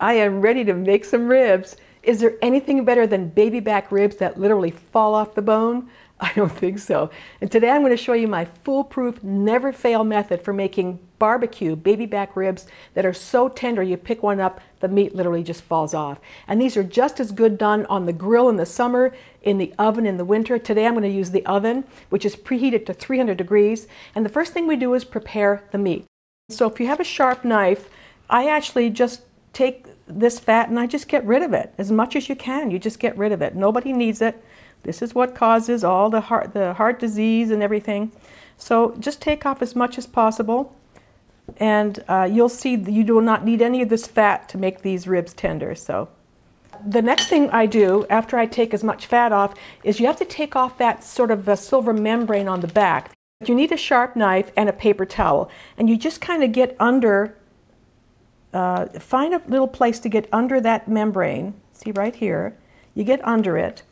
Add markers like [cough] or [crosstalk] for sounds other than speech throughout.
I am ready to make some ribs. Is there anything better than baby back ribs that literally fall off the bone? [laughs] I don't think so. And today I'm going to show you my foolproof, never fail method for making barbecue baby back ribs that are so tender you pick one up, the meat literally just falls off. And these are just as good done on the grill in the summer, in the oven in the winter. Today I'm going to use the oven, which is preheated to 300 degrees. And the first thing we do is prepare the meat. So if you have a sharp knife, I actually just take this fat and I just get rid of it as much as you can. You just get rid of it. Nobody needs it. This is what causes all the heart, the heart disease and everything. So just take off as much as possible. And uh, you'll see you do not need any of this fat to make these ribs tender. So the next thing I do after I take as much fat off is you have to take off that sort of a silver membrane on the back. You need a sharp knife and a paper towel, and you just kind of get under, uh, find a little place to get under that membrane. See right here, you get under it,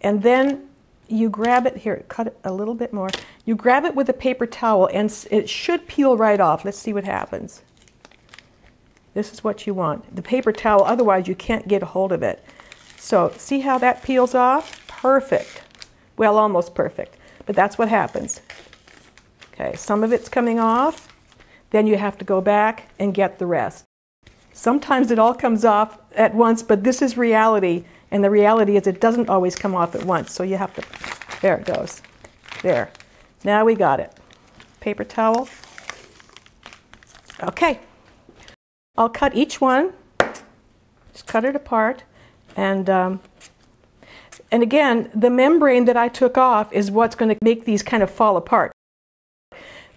and then you grab it here, cut it a little bit more. You grab it with a paper towel, and it should peel right off. Let's see what happens. This is what you want. The paper towel, otherwise you can't get a hold of it. So see how that peels off? Perfect. Well, almost perfect. But that's what happens. Okay, some of it's coming off, then you have to go back and get the rest. Sometimes it all comes off at once, but this is reality, and the reality is it doesn't always come off at once, so you have to, there it goes. There. Now we got it. Paper towel. Okay. I'll cut each one, just cut it apart, and um, and again, the membrane that I took off is what's going to make these kind of fall apart.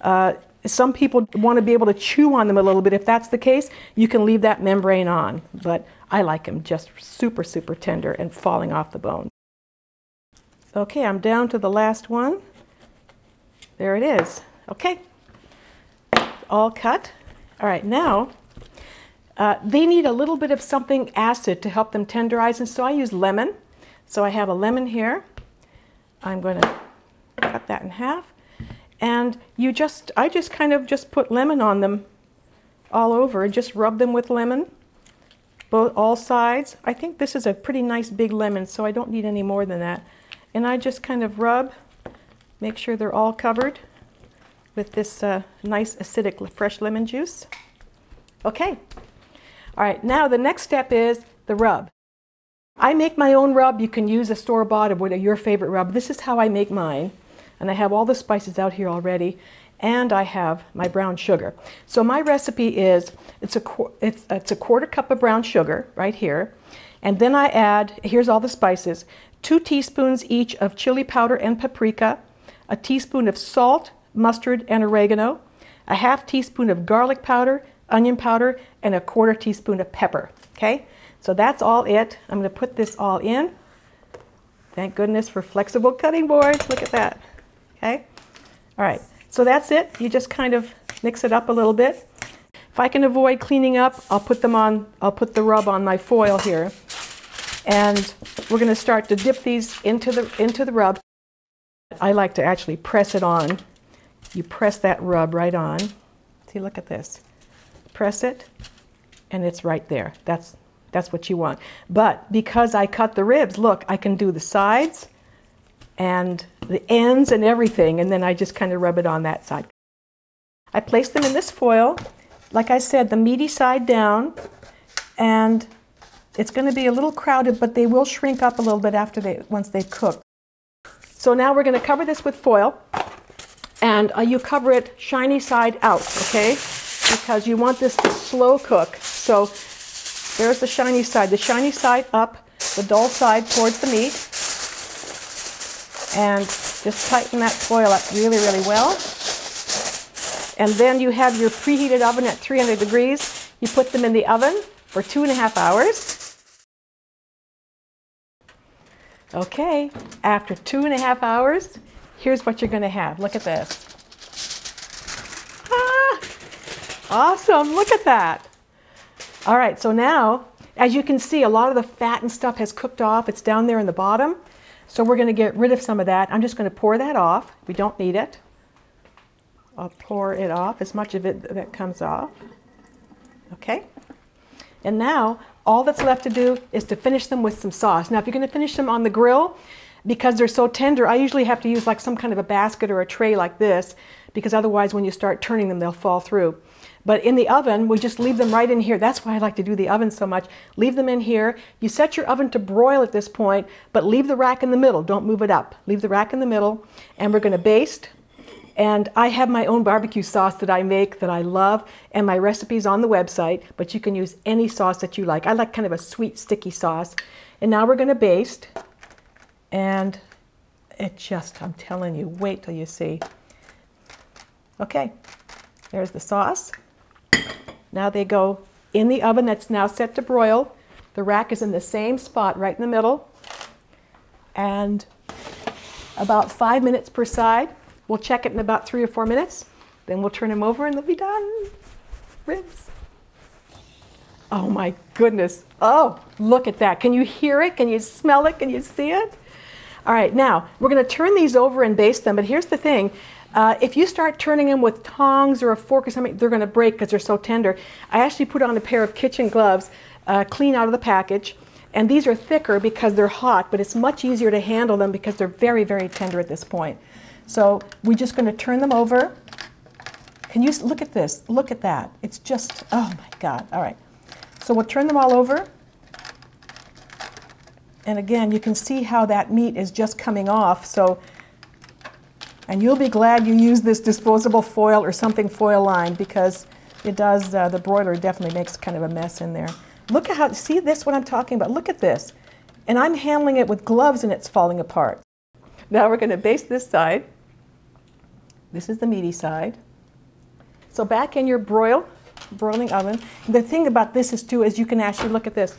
Uh, some people want to be able to chew on them a little bit. If that's the case, you can leave that membrane on. But I like them just super, super tender and falling off the bone. Okay, I'm down to the last one. There it is. Okay, all cut. All right, now uh, they need a little bit of something acid to help them tenderize, and so I use lemon. So I have a lemon here. I'm going to cut that in half and you just I just kind of just put lemon on them all over and just rub them with lemon both all sides. I think this is a pretty nice big lemon so I don't need any more than that. And I just kind of rub make sure they're all covered with this uh, nice acidic fresh lemon juice. Okay. All right now the next step is the rub. I make my own rub. You can use a store-bought or your favorite rub. This is how I make mine and I have all the spices out here already and I have my brown sugar. So my recipe is it's a it's, it's a quarter cup of brown sugar right here, and then I add here's all the spices: two teaspoons each of chili powder and paprika, a teaspoon of salt, mustard, and oregano, a half teaspoon of garlic powder, onion powder, and a quarter teaspoon of pepper. Okay, so that's all it. I'm going to put this all in. Thank goodness for flexible cutting boards. Look at that. Okay? All right, so that's it. You just kind of mix it up a little bit. If I can avoid cleaning up, I'll put them on, I'll put the rub on my foil here. And we're going to start to dip these into the, into the rub. I like to actually press it on. You press that rub right on. See, look at this. Press it, and it's right there. That's, that's what you want. But because I cut the ribs, look, I can do the sides and the ends and everything, and then I just kind of rub it on that side. I place them in this foil, like I said, the meaty side down, and it's going to be a little crowded, but they will shrink up a little bit after they once they've cooked. So now we're going to cover this with foil, and uh, you cover it shiny side out, okay? Because you want this to slow cook. So there's the shiny side. The shiny side up, the dull side towards the meat and just tighten that foil up really, really well. And then you have your preheated oven at 300 degrees. You put them in the oven for two and a half hours. Okay, after two and a half hours, here's what you're going to have. Look at this. Ah, awesome, look at that. All right, so now, as you can see, a lot of the fat and stuff has cooked off. It's down there in the bottom. So we're going to get rid of some of that. I'm just going to pour that off. We don't need it. I'll pour it off, as much of it that comes off. Okay? And now All that's left to do is to finish them with some sauce. Now, if you're going to finish them on the grill, because they're so tender, I usually have to use like some kind of a basket or a tray like this, because otherwise when you start turning them, they'll fall through. But in the oven, we just leave them right in here. That's why I like to do the oven so much. Leave them in here. You set your oven to broil at this point, but leave the rack in the middle. Don't move it up. Leave the rack in the middle. And we're going to baste. And I have my own barbecue sauce that I make that I love, and my recipe's on the website, but you can use any sauce that you like. I like kind of a sweet, sticky sauce. And now we're going to baste. And it just, I'm telling you, wait till you see. Okay, there's the sauce. Now they go in the oven that's now set to broil. The rack is in the same spot right in the middle. And about five minutes per side. We'll check it in about three or four minutes. Then we'll turn them over and they'll be done. Ribs. Oh my goodness. Oh, look at that. Can you hear it? Can you smell it? Can you see it? All right, now we're going to turn these over and baste them. But here's the thing uh, if you start turning them with tongs or a fork or something, they're going to break because they're so tender. I actually put on a pair of kitchen gloves, uh, clean out of the package. And these are thicker because they're hot, but it's much easier to handle them because they're very, very tender at this point. So we're just going to turn them over. Can you look at this? Look at that. It's just, oh my God. All right. So we'll turn them all over. And again, you can see how that meat is just coming off. So and you'll be glad you used this disposable foil or something foil lined because it does, uh, the broiler definitely makes kind of a mess in there. Look at how, see this, what I'm talking about? Look at this. And I'm handling it with gloves and it's falling apart. Now we're going to baste this side. This is the meaty side. So back in your broil, broiling oven. The thing about this is too is you can actually look at this.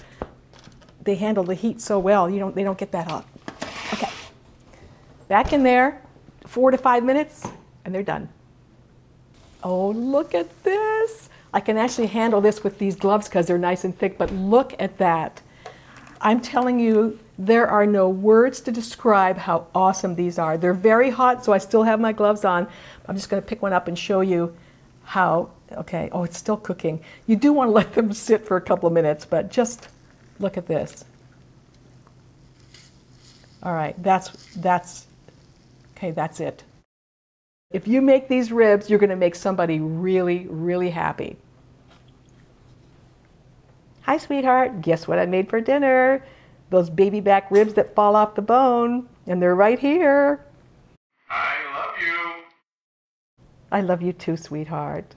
They handle the heat so well. You don't they don't get that hot. Okay. Back in there four to five minutes, and they're done. Oh, look at this. I can actually handle this with these gloves because they're nice and thick, but look at that. I'm telling you, there are no words to describe how awesome these are. They're very hot, so I still have my gloves on. I'm just going to pick one up and show you how, okay, oh, it's still cooking. You do want to [laughs] let them sit for a couple of minutes, but just look at this. All right, that's, that's Okay, that's it. If you make these ribs, you're going to make somebody really, really happy. Hi, sweetheart. Guess what I made for dinner? Those baby back ribs that fall off the bone, and they're right here. I love you. I love you too, sweetheart.